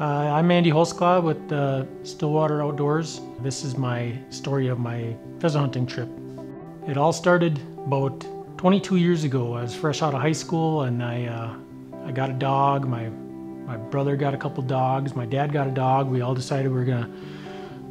Uh, I'm Andy Holsclaw with uh, Stillwater Outdoors. This is my story of my pheasant hunting trip. It all started about 22 years ago. I was fresh out of high school and I, uh, I got a dog. My, my brother got a couple dogs. My dad got a dog. We all decided we were gonna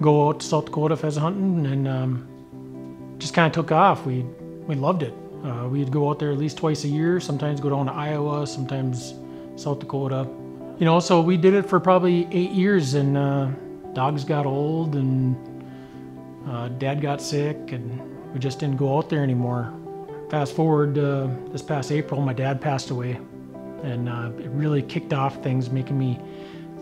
go out to South Dakota pheasant hunting and um, just kind of took off. We, we loved it. Uh, we'd go out there at least twice a year, sometimes go down to Iowa, sometimes South Dakota. You know, so we did it for probably eight years, and uh, dogs got old, and uh, dad got sick, and we just didn't go out there anymore. Fast forward uh, this past April, my dad passed away, and uh, it really kicked off things, making me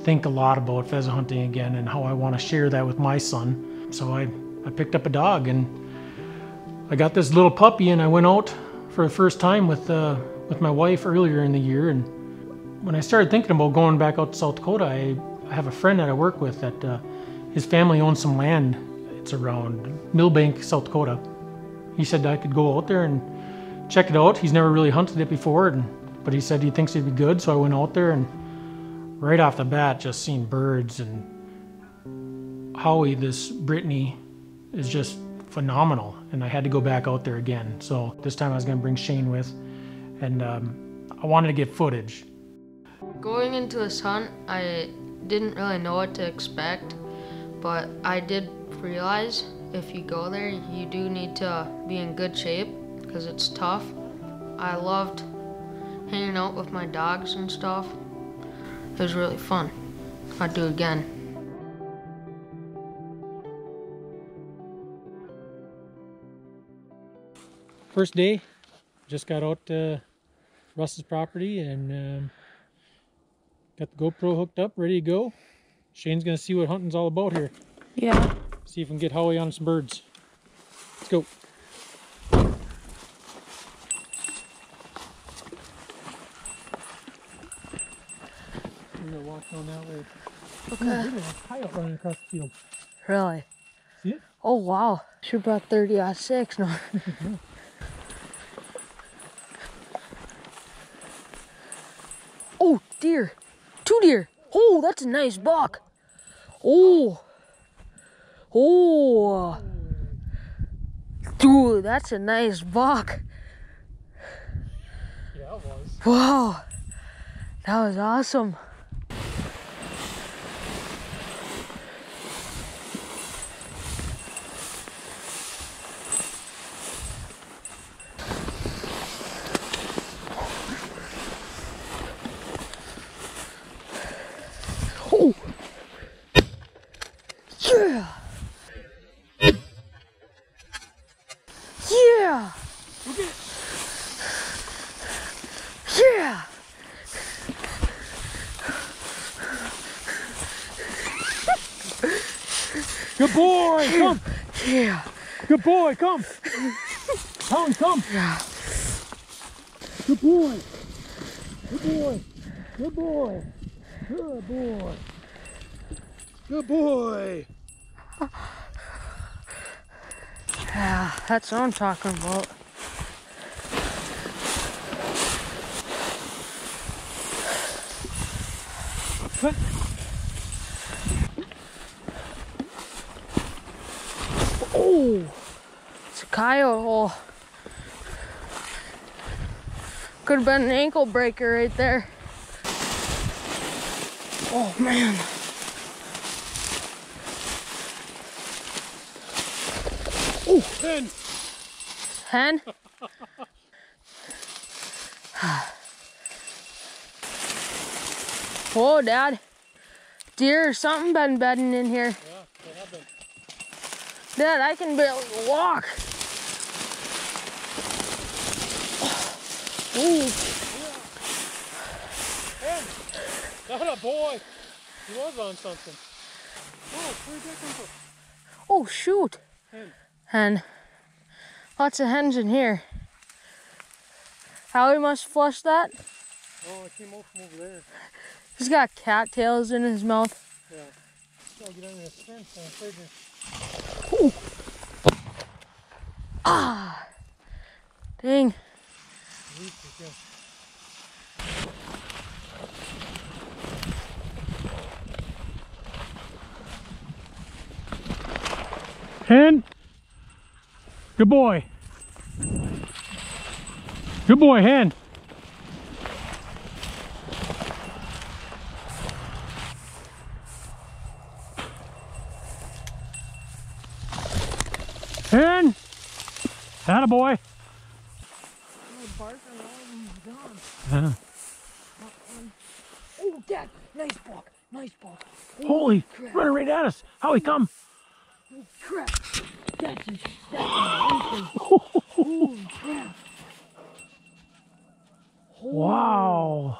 think a lot about pheasant hunting again and how I want to share that with my son. So I, I picked up a dog, and I got this little puppy, and I went out for the first time with uh, with my wife earlier in the year, and when I started thinking about going back out to South Dakota, I, I have a friend that I work with that uh, his family owns some land. It's around Milbank, South Dakota. He said I could go out there and check it out. He's never really hunted it before, and, but he said he thinks it'd be good. So I went out there and right off the bat, just seeing birds and Howie, this Brittany, is just phenomenal. And I had to go back out there again. So this time I was going to bring Shane with, and um, I wanted to get footage. Going into this hunt, I didn't really know what to expect, but I did realize if you go there, you do need to be in good shape because it's tough. I loved hanging out with my dogs and stuff. It was really fun. I'd do it again. First day, just got out to Russ's property and um, got the GoPro hooked up, ready to go. Shane's gonna see what hunting's all about here. Yeah. See if we can get Howie on some birds. Let's go. We're gonna walk down that way. Okay. Look at that coyote running across the field. Really? See it? Oh wow. Should brought 30 on six. No. oh deer. Two deer. Oh, that's a nice buck. Oh. Oh. Dude, that's a nice buck. Yeah, it was. Wow. That was awesome. Oh. Yeah. Yeah. Yeah. Good come. Yeah. Good boy, come. Howie, come. Yeah. Good boy. Good boy. Good boy. Good boy. Good boy. Yeah, that's what I'm talking about. What? Oh, it's a coyote hole. Could have been an ankle breaker right there. Oh man. Oh. Hen? Hen? Whoa, Dad. Deer or something been bedding in here. Yeah, they have been. Dad, I can barely walk. Ooh. Not a boy. He was on something. Oh, where'd that come from? Oh, shoot. Hen. Hen. Lots of hens in here. Howie must flush that. Oh, it came out from over there. He's got cattails in his mouth. Yeah. I'll get under this fence. I'm afraid Ah! Dang. Hen, good boy. Good boy, Hen. That a boy. Yeah. Oh, Dad, nice buck, nice buck. Holy, crap. running right at us. Howie, come? Oh, crap. That's a, that's. Holy crap. Holy- Wow.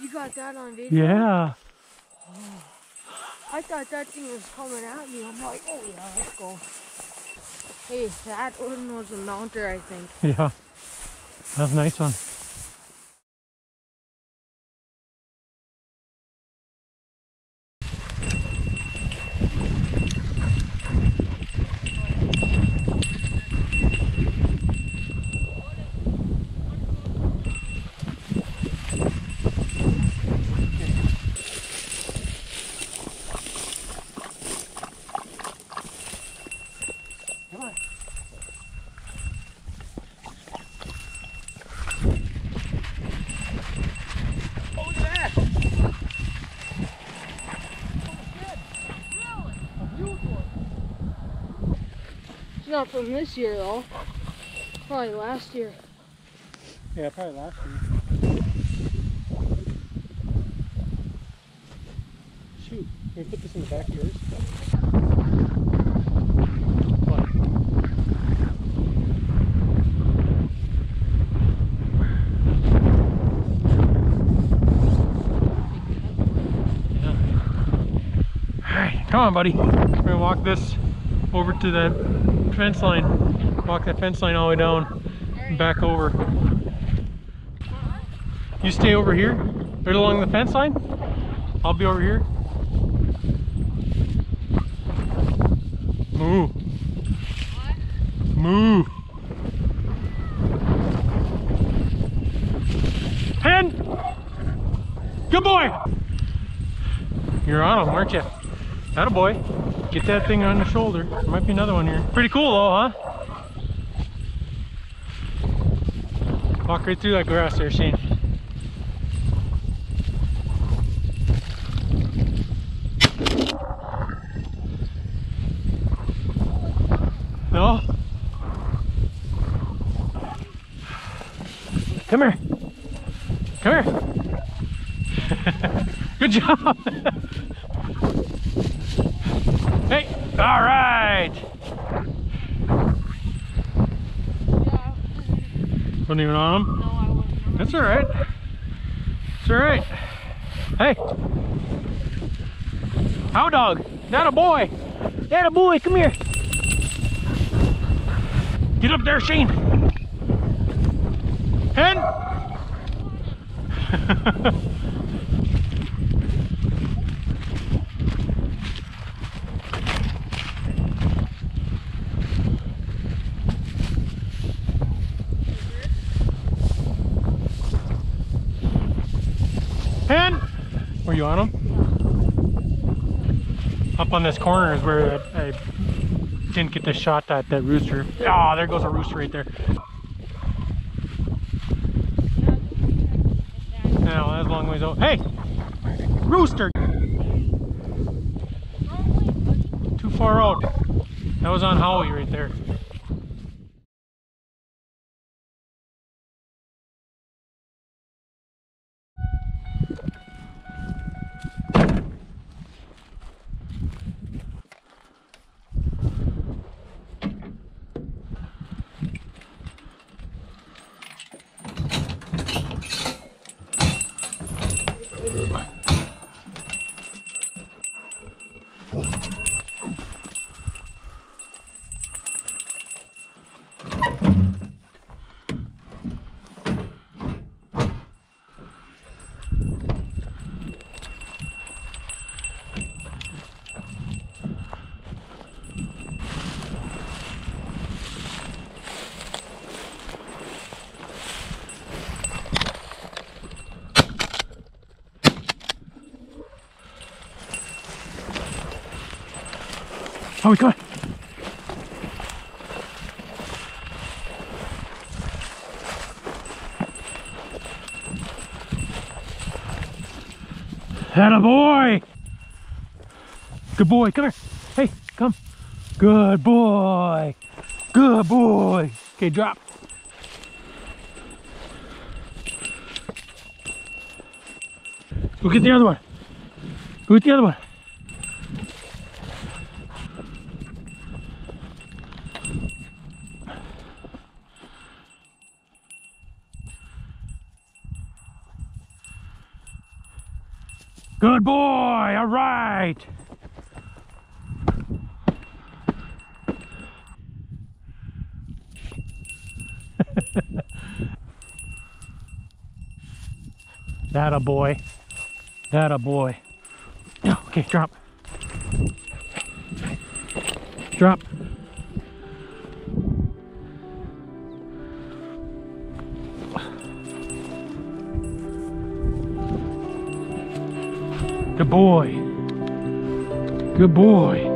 You got that on video? Yeah. Oh. I thought that thing was coming at me. I'm like, oh yeah, let's go. Hey, that one was a mounter, I think. Yeah. That's a nice one. Not from this year though. Probably last year. Yeah, probably last year. Shoot, can we put this in the back of yours? Alright, come on, buddy. We're gonna walk this over to that fence line. Walk that fence line all the way down and back over. You stay over here, right along the fence line. I'll be over here. Moo. Moo. Hen. Good boy. You're on him, aren't you? That a boy. Get that thing on the shoulder. There might be another one here. Pretty cool though, huh? Walk right through that grass there, Shane. No? Come here. Come here. Good job. hey, all right. Wasn't even on him? No, I wouldn't. That's all right. It's all right. Hey. How dog? That a boy. That a boy. Come here. Get up there, Shane. Hen. Hen. Were you on him? Up on this corner is where I, I didn't get the shot at that rooster. Ah, there goes a rooster right there. No, that's a long ways out. Hey! Rooster! Too far out. That was on Howie right there. Oh, we got it. A boy. Good boy, come here. Hey, come. Good boy. Good boy. Okay, drop. Go get the other one. Go get the other one. That a boy. That a boy. Okay, drop. Drop. Good boy. Good boy.